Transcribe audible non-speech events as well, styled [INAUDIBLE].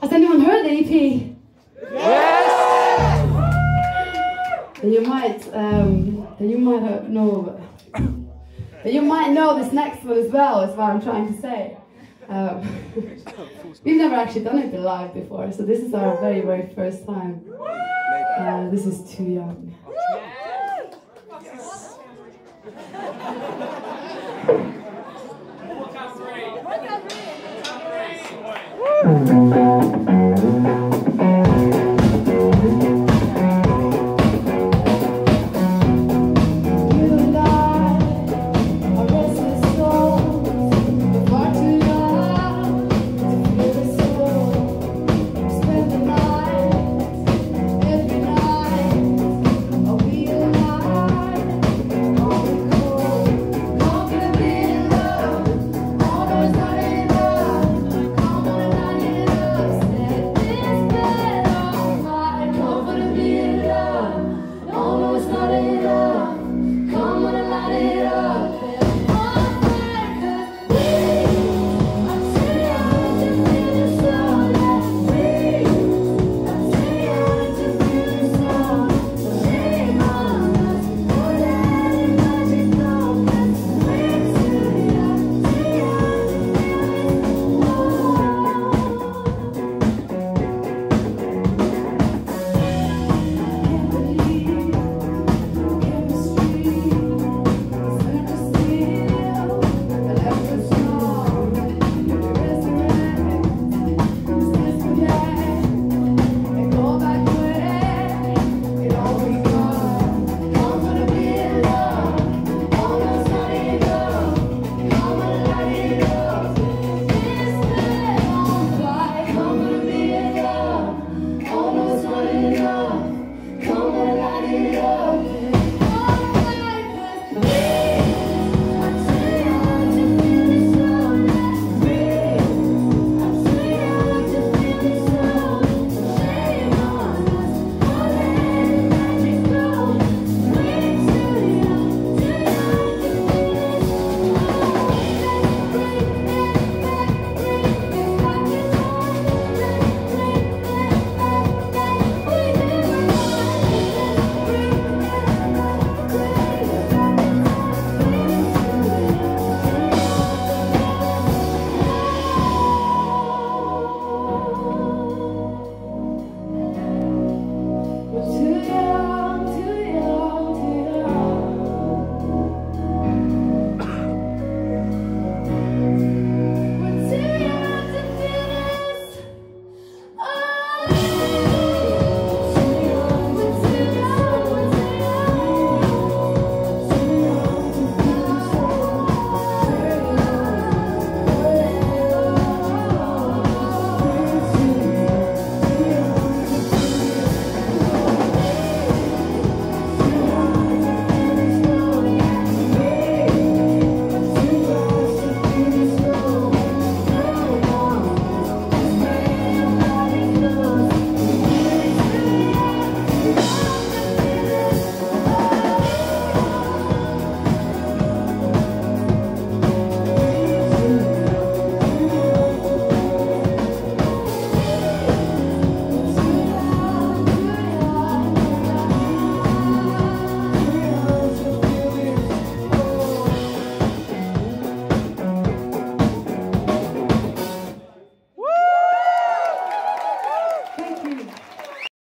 Has anyone heard the EP? Yes! You might, um, you might know, you might know this next one as well. Is what I'm trying to say. Um, [LAUGHS] we've never actually done it live before, so this is our very, very first time. Uh, this is too young. Yes. [LAUGHS]